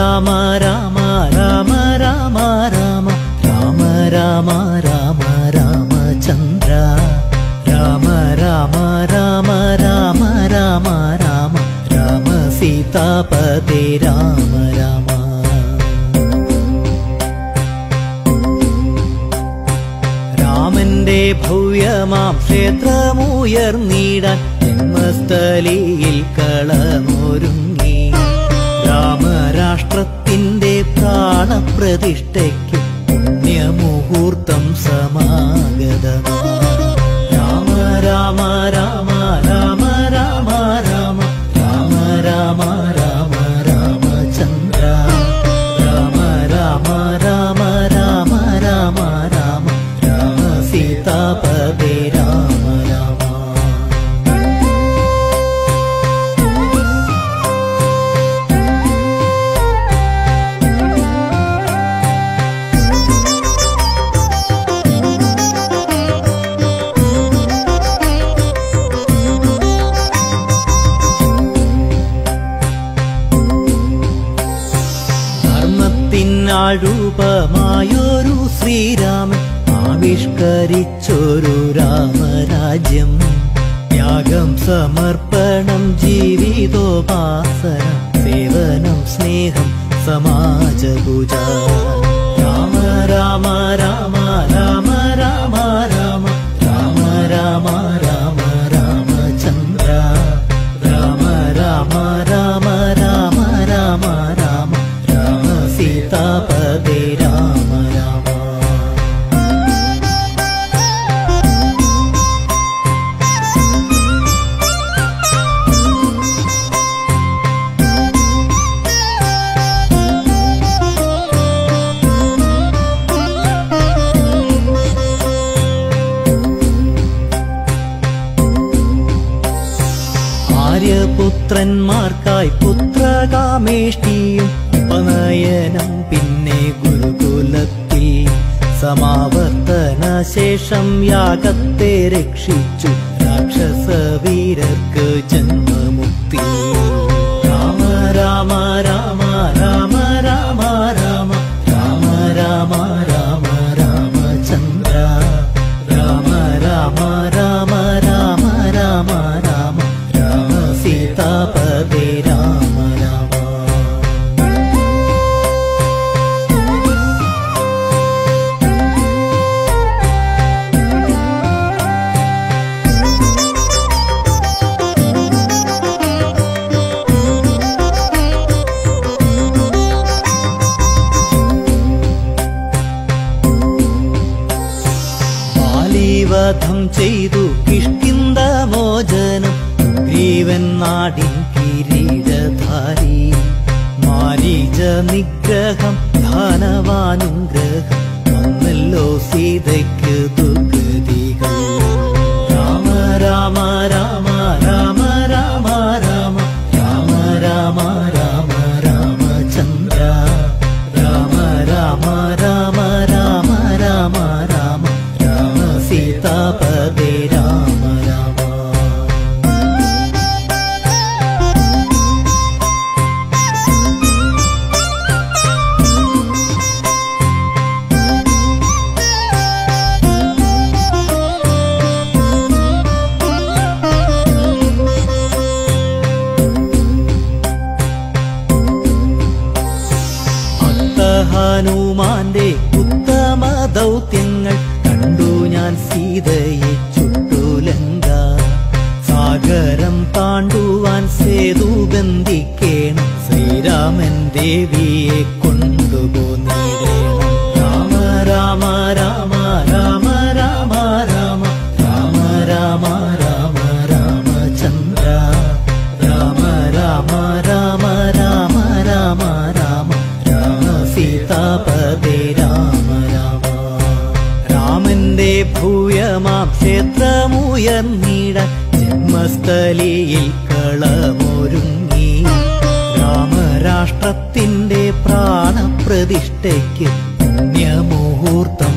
രാമ രാമ രാമ രാമ രാമ രാമ രാമ രാമ രാമചന്ദ്ര രാമ രാമ രാമ രാമ രാമ രാമ രാമ സീതാപതി രാമ രാമ രാമന്റെ ഭവ്യമാം ക്ഷേത്രമുയർന്നിടാൻ ജന്മസ്ഥലിയിൽ കളമൊരുങ്ങി പ്രാണപ്രതിഷ്ഠയ്ക്ക് പുണ്യമുഹൂർത്തം സമാഗതമാ ധർമ്മത്തിനാഴൂപമായൊരു ശ്രീരാമൻ ആവിഷ്കരിച്ചൊരു രാമരാജ്യം ആര്യപുത്രന്മാർക്കായി പുത്രകാമേഷ്ടിയും ഉപനയനം പിന്നെ ഗുരുകുലത്തിൽ സമാവർത്തന ശേഷം യാഗത്തെ രക്ഷിച്ചു രാക്ഷസ വീരർക്ക് ജന്മമുക്തി. ബാലീവധം ചെയ്തു കിഷ്കിന്ദ മോചനം. ഗ്രീവൻ നാടിൻ കിരീടധാരി. മാരീച നിഗ്രഹം ധാനവാനുഗ്രഹം. വന്നല്ലോ സീതയ്ക്ക് ദുർഗതികൾ സീതാപദേ രാമ രാമ ഹനുമാന്റെ ശ്രീരാമൻ ദേവിയെ കൊണ്ടുപോന്നിടേണം രാമ രാമ രാമ രാമ രാമ രാമ രാമ രാമ രാമ രാമചന്ദ്ര രാമ രാമ രാമ രാമ രാമ രാമ രാമ സീതാപദേ രാമ രാമ രാമന്റെ ഭൂയമാം ക്ഷേത്രമുയർന്നിടാൻ ജന്മസ്ഥലിയിൽ കളമൊരുങ്ങി തപ്പിന്റെ പ്രാണപ്രതിഷ്ഠയ്ക്ക് പുണ്യമുഹൂർത്തം